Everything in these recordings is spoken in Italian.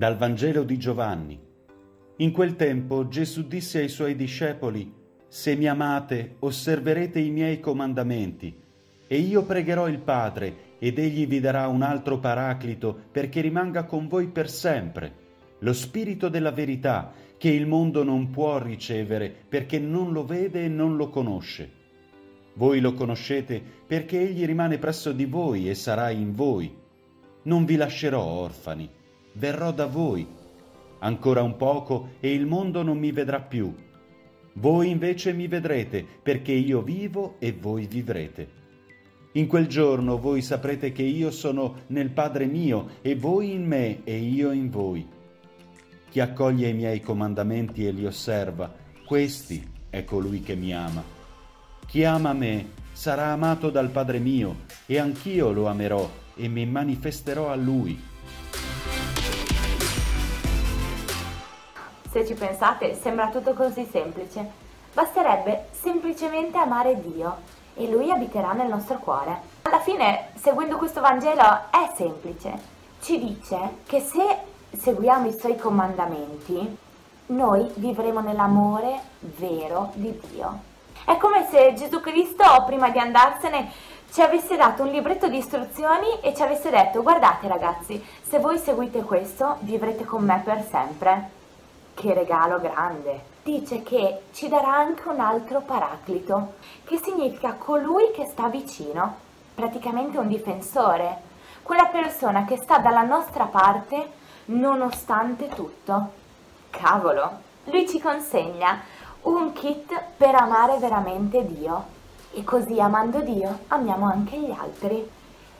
Dal Vangelo di Giovanni. In quel tempo Gesù disse ai suoi discepoli, Se mi amate, osserverete i miei comandamenti, e io pregherò il Padre, ed egli vi darà un altro paraclito perché rimanga con voi per sempre, lo Spirito della verità, che il mondo non può ricevere perché non lo vede e non lo conosce. Voi lo conoscete perché egli rimane presso di voi e sarà in voi. Non vi lascerò orfani, verrò da voi Ancora un poco e il mondo non mi vedrà più. Voi invece mi vedrete, perché io vivo e voi vivrete. In quel giorno voi saprete che io sono nel Padre mio e voi in me e io in voi. Chi accoglie i miei comandamenti e li osserva, questi è colui che mi ama. Chi ama me sarà amato dal Padre mio e anch'io lo amerò e mi manifesterò a lui. Se ci pensate, sembra tutto così semplice. Basterebbe semplicemente amare Dio e Lui abiterà nel nostro cuore. Alla fine, seguendo questo Vangelo, è semplice. Ci dice che se seguiamo i Suoi comandamenti, noi vivremo nell'amore vero di Dio. È come se Gesù Cristo, prima di andarsene, ci avesse dato un libretto di istruzioni e ci avesse detto guardate ragazzi, se voi seguite questo vivrete con me per sempre. Che regalo grande! Dice che ci darà anche un altro paraclito, che significa colui che sta vicino, praticamente un difensore, quella persona che sta dalla nostra parte nonostante tutto. Cavolo! Lui ci consegna un kit per amare veramente Dio e così amando Dio amiamo anche gli altri.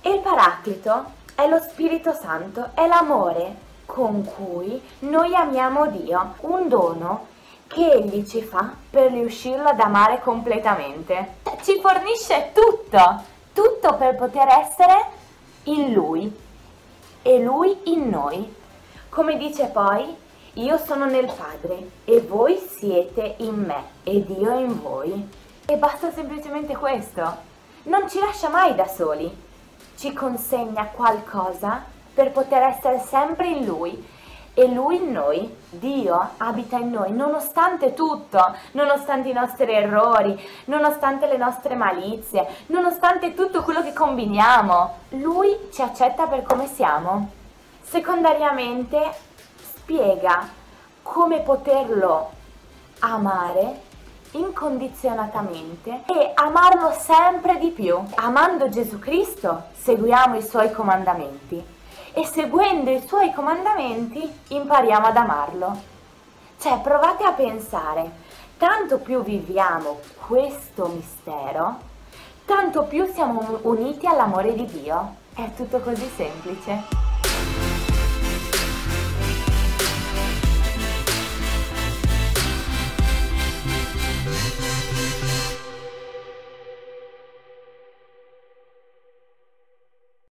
E il paraclito è lo Spirito Santo, è l'amore con cui noi amiamo Dio, un dono che Egli ci fa per riuscirlo ad amare completamente. Ci fornisce tutto, tutto per poter essere in Lui e Lui in noi. Come dice poi, io sono nel Padre e voi siete in me ed io in voi. E basta semplicemente questo. Non ci lascia mai da soli, ci consegna qualcosa per poter essere sempre in Lui e Lui in noi, Dio abita in noi, nonostante tutto, nonostante i nostri errori, nonostante le nostre malizie, nonostante tutto quello che combiniamo. Lui ci accetta per come siamo. Secondariamente spiega come poterlo amare incondizionatamente e amarlo sempre di più. Amando Gesù Cristo, seguiamo i suoi comandamenti e seguendo i suoi comandamenti impariamo ad amarlo. Cioè, provate a pensare, tanto più viviamo questo mistero, tanto più siamo uniti all'amore di Dio. È tutto così semplice.